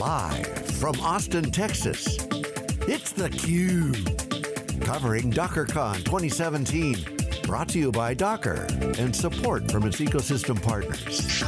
Live from Austin, Texas, it's theCUBE. Covering DockerCon 2017. Brought to you by Docker and support from its ecosystem partners.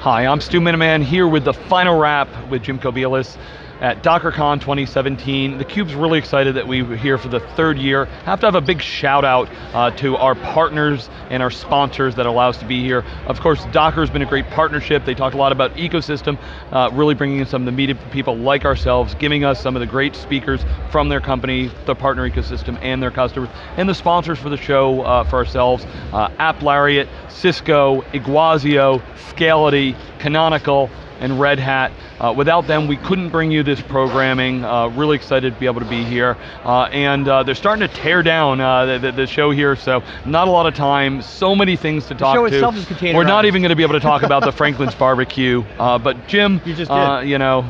Hi, I'm Stu Miniman here with the final wrap with Jim Kobielus at DockerCon 2017. theCUBE's really excited that we're here for the third year. Have to have a big shout out uh, to our partners and our sponsors that allow us to be here. Of course, Docker's been a great partnership. They talked a lot about ecosystem, uh, really bringing in some of the media people like ourselves, giving us some of the great speakers from their company, the partner ecosystem, and their customers. And the sponsors for the show uh, for ourselves, uh, AppLariat, Cisco, Iguazio, Scality, Canonical, and Red Hat. Uh, without them, we couldn't bring you this programming. Uh, really excited to be able to be here. Uh, and uh, they're starting to tear down uh, the, the, show here, so not a lot of time, so many things to talk the show to. Itself is containerized. We're not even going to be able to talk about the Franklin's barbecue, uh, but Jim, you just did. you know,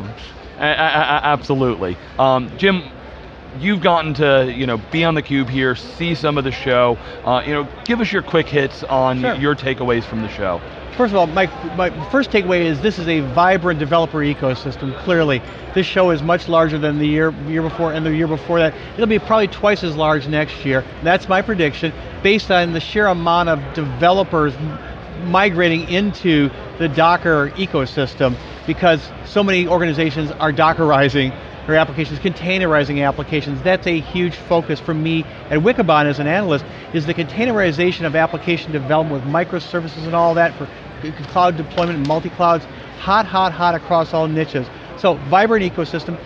absolutely. Um, Jim, you've gotten to you know be on the cube here, see some of the show. Uh, you know, give us your quick hits on sure. your takeaways from the show. First of all, my, my first takeaway is this is a vibrant developer ecosystem, clearly. This show is much larger than the year, year before and the year before that. It'll be probably twice as large next year. That's my prediction, based on the sheer amount of developers migrating into the Docker ecosystem because so many organizations are Dockerizing their applications, containerizing applications. That's a huge focus for me at Wikibon as an analyst, is the containerization of application development with microservices and all that for cloud deployment and multi-clouds, hot, hot, hot across all niches. So vibrant ecosystem.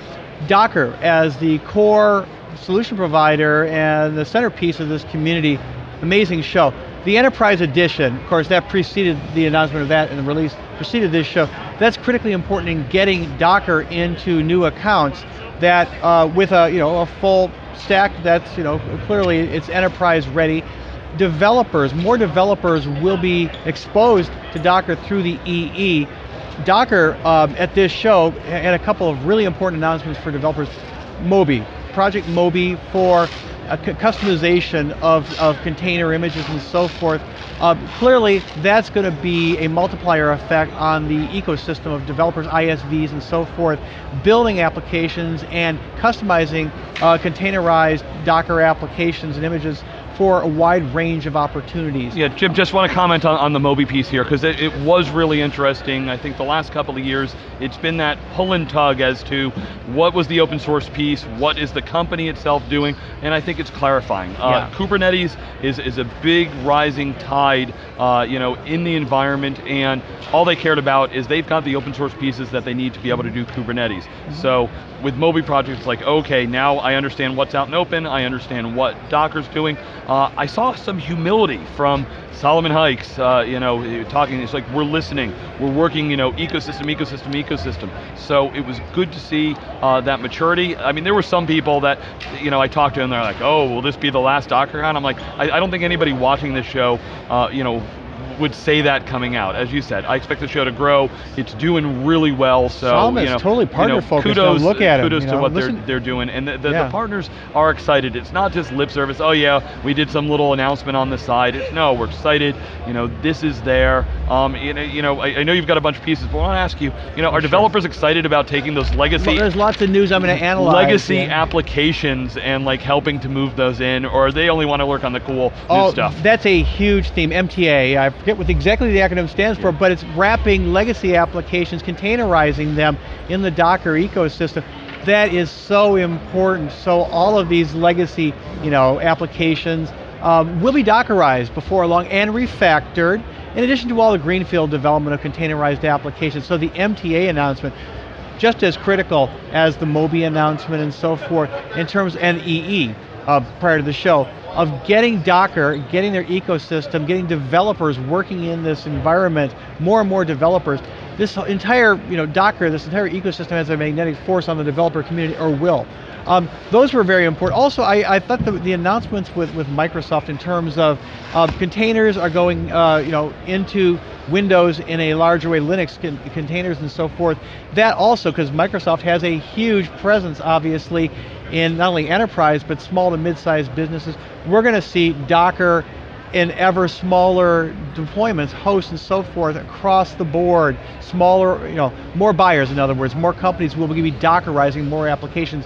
Docker as the core solution provider and the centerpiece of this community, amazing show. The Enterprise Edition, of course that preceded the announcement of that and the release, preceded this show. That's critically important in getting Docker into new accounts that uh, with a, you know, a full stack that's you know, clearly it's enterprise ready developers, more developers will be exposed to Docker through the EE. Docker, um, at this show, had a couple of really important announcements for developers. Moby, Project Moby for customization of, of container images and so forth. Uh, clearly, that's going to be a multiplier effect on the ecosystem of developers, ISVs and so forth, building applications and customizing uh, containerized Docker applications and images for a wide range of opportunities. Yeah, Jim, just want to comment on, on the Moby piece here, because it, it, was really interesting. I think the last couple of years, it's been that pull and tug as to what was the open source piece, what is the company itself doing, and I think it's clarifying. Uh, yeah. Kubernetes is, is a big rising tide uh, you know, in the environment, and all they cared about is they've got the open source pieces that they need to be able to do Kubernetes. Mm -hmm. So with Moby projects, like, okay, now I understand what's out in open, I understand what Docker's doing, uh, I saw some humility from Solomon Hykes, uh, you know, talking, it's like we're listening, we're working, you know, ecosystem, ecosystem, ecosystem. So it was good to see uh, that maturity. I mean, there were some people that, you know, I talked to and they're like, oh, will this be the last DockerCon? I'm like, I, I don't think anybody watching this show, uh, you know, would say that coming out. As you said, I expect the show to grow. It's doing really well. So Solomon you know, totally partner you know, focused. Kudos, look at kudos him, to know, what listen. they're they're doing, and the, the, yeah. the, partners are excited. It's not just lip service. Oh yeah, we did some little announcement on the side. It's, no, we're excited. You know, this is there. Um, you know, you know I, I know you've got a bunch of pieces, but I want to ask you. You know, are sure. developers excited about taking those legacy? Well, there's lots of news I'm going to analyze. Legacy yeah. applications and like helping to move those in, or they only want to work on the cool oh, new stuff. That's a huge theme. MTA. I forget what exactly the acronym stands for, but it's wrapping legacy applications, containerizing them in the Docker ecosystem. That is so important. So all of these legacy you know, applications um, will be Dockerized before long and refactored, in addition to all the greenfield development of containerized applications. So the MTA announcement, just as critical as the Moby announcement and so forth, in terms, and EE, uh, prior to the show, of getting Docker, getting their ecosystem, getting developers working in this environment, more and more developers. This entire, you know, Docker, this entire ecosystem has a magnetic force on the developer community, or will. Um, those were very important. Also, I, I thought the, the, announcements with, with Microsoft in terms of uh, containers are going uh, you know, into Windows in a larger way, Linux con containers and so forth. That also, because Microsoft has a huge presence, obviously, in not only enterprise, but small to mid-sized businesses. We're going to see Docker in ever smaller deployments, hosts and so forth across the board, smaller, you know, more buyers in other words, more companies will be Dockerizing more applications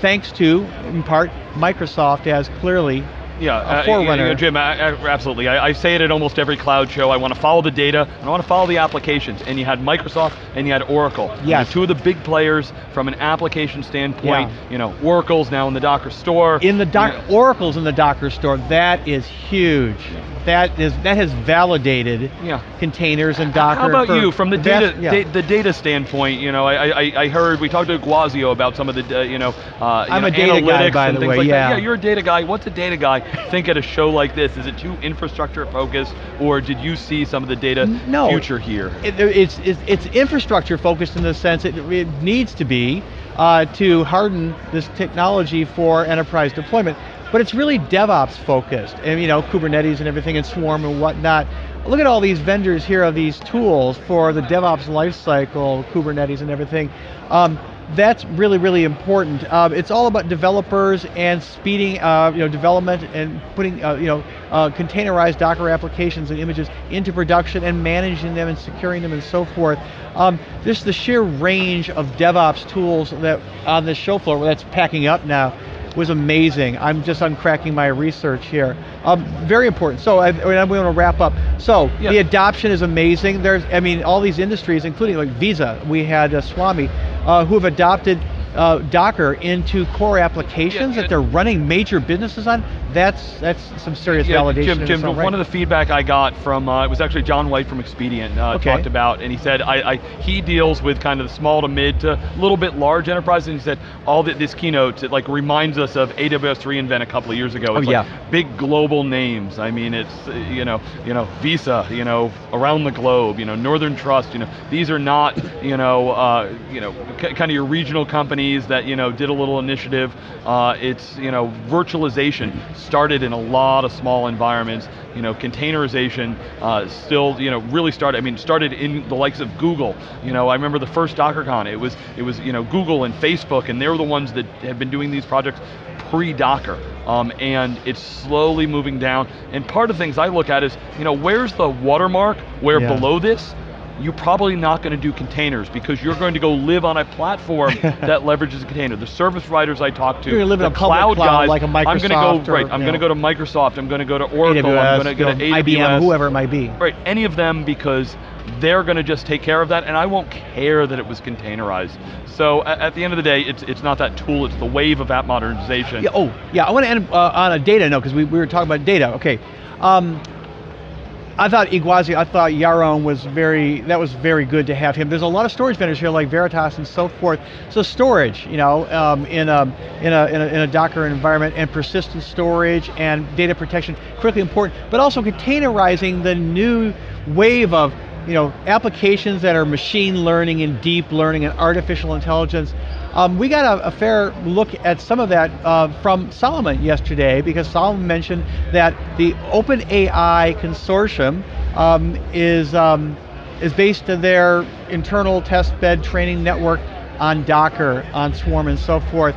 thanks to, in part, Microsoft as clearly yeah, a forerunner. Uh, Jim, absolutely. I, I, say it at almost every cloud show. I want to follow the data, and I want to follow the applications. And you had Microsoft, and you had Oracle. Yes. two of the big players from an application standpoint. Yeah. You know, Oracle's now in the Docker store. In the Docker, you know. Oracle's in the Docker store. That is huge. Yeah that is that has validated yeah. containers and Docker. How about you, from the data yeah. da the data standpoint? You know, I, I, I heard we talked to Iguazio about some of the uh, you know, uh, I'm you know, a data guy by the way. Like yeah, that. yeah, you're a data guy. What's a data guy think at a show like this? Is it too infrastructure focused, or did you see some of the data no, future here? It, it's, it's it's infrastructure focused in the sense it, it needs to be uh, to harden this technology for enterprise deployment but it's really DevOps focused, and you know, Kubernetes and everything, and Swarm and whatnot. Look at all these vendors here of these tools for the DevOps lifecycle, Kubernetes and everything. Um, that's really, really important. Uh, it's all about developers and speeding, uh, you know, development and putting, uh, you know, uh, containerized Docker applications and images into production and managing them and securing them and so forth. Um, just the sheer range of DevOps tools that on this show floor that's packing up now was amazing. I'm just uncracking my research here. Um, very important. So I, am going to wrap up. So yeah. the adoption is amazing. There's, I mean, all these industries, including like Visa, we had uh, Swami, uh, who have adopted uh, Docker into core applications yeah, that they're running major businesses on, that's that's some serious yeah, validation. Jim, Jim one right. of the feedback I got from uh, it was actually John White from Expedient uh, okay. talked about, and he said I, I, he deals with kind of the small to mid to a little bit large enterprises. And he said all that this keynote it like reminds us of AWS reInvent a couple of years ago. It's oh, like yeah. big global names. I mean, it's you know you know Visa, you know around the globe, you know Northern Trust. You know these are not you know uh, you know kind of your regional companies that you know did a little initiative. Uh, it's you know virtualization started in a lot of small environments. You know, containerization uh, still, you know, really started. I mean, started in the likes of Google. You know, I remember the first DockerCon. It was, it was, you know, Google and Facebook, and they were the ones that had been doing these projects pre-Docker. Um, and it's slowly moving down. And part of things I look at is, you know, where's the watermark? Where yeah. below this, you're probably not going to do containers because you're going to go live on a platform that leverages a container. The service providers I talk to, you're live the in a cloud, cloud guys, like a Microsoft I'm going to go or, right. I'm going to go to Microsoft. I'm going to go to Oracle. AWS, I'm going to go to AWS, IBM, whoever it might be. Right, any of them because they're going to just take care of that, and I won't care that it was containerized. So at, at, the end of the day, it's it's not that tool; it's the wave of app modernization. Yeah. Oh, yeah. I want to end uh, on a data note because we, we were talking about data. Okay. Um, I thought Iguazio, I thought Yaron was very, that was very good to have him. There's a lot of storage vendors here like Veritas and so forth. So storage, you know, um, in, a, in, a, in, a, in a Docker environment and persistent storage and data protection, critically important, but also containerizing the new wave of you know, applications that are machine learning and deep learning and artificial intelligence. Um, we got a, a, fair look at some of that uh, from Solomon yesterday because Solomon mentioned that the OpenAI consortium um, is, um, is based on their internal test bed training network on Docker, on Swarm and so forth.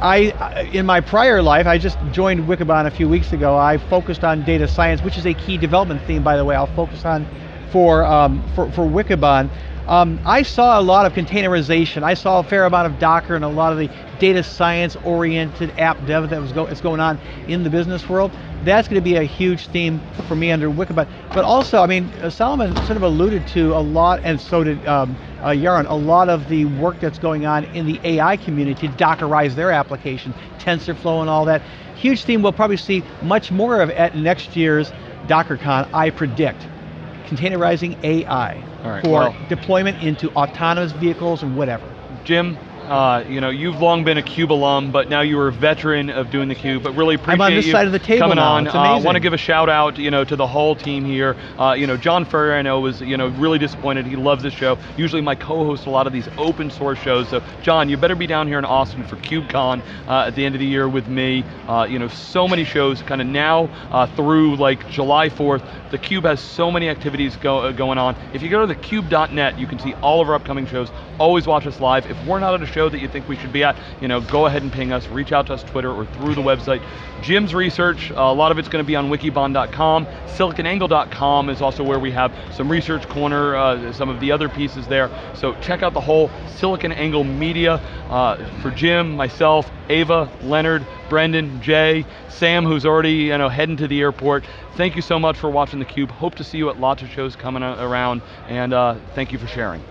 I, in my prior life, I just joined Wikibon a few weeks ago. I focused on data science, which is a key development theme, by the way. I'll focus on for, um, for, for Wikibon, um, I saw a lot of containerization. I saw a fair amount of Docker and a lot of the data science oriented app dev that was go, is going on in the business world. That's going to be a huge theme for me under Wikibon. But also, I mean, uh, Solomon sort of alluded to a lot, and so did um, uh, Yaron, a lot of the work that's going on in the AI community to Dockerize their application, TensorFlow and all that. Huge theme we'll probably see much more of at next year's DockerCon, I predict containerizing AI for well, deployment into autonomous vehicles and whatever. Jim, uh, you know, you've long been a Cube alum, but now you are a veteran of doing the Cube. But really appreciate I'm on this you side of the table coming now. on. It's amazing. Uh, Want to give a shout out, you know, to the whole team here. Uh, you know, John Furrier, I know, was you know really disappointed. He loves this show. Usually, my co-host a lot of these open source shows. So, John, you better be down here in Austin for KubeCon uh, at the end of the year with me. Uh, you know, so many shows, kind of now uh, through like July 4th. The Cube has so many activities go, going on. If you go to thecube.net, you can see all of our upcoming shows. Always watch us live. If we're not at a show that you think we should be at, you know, go ahead and ping us, reach out to us Twitter or through the website. Jim's research, a lot of it's going to be on wikibon.com. Siliconangle.com is also where we have some research corner, uh, some of the other pieces there. So check out the whole SiliconANGLE media uh, for Jim, myself, Ava, Leonard, Brendan, Jay, Sam, who's already you know heading to the airport. Thank you so much for watching theCUBE. Hope to see you at lots of shows coming around, and uh, thank you for sharing.